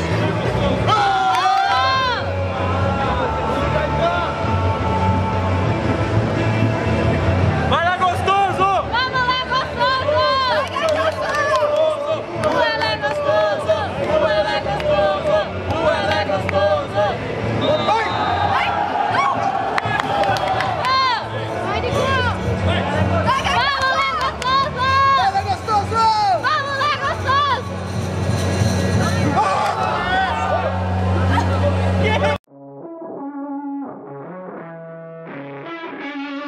Ah! you.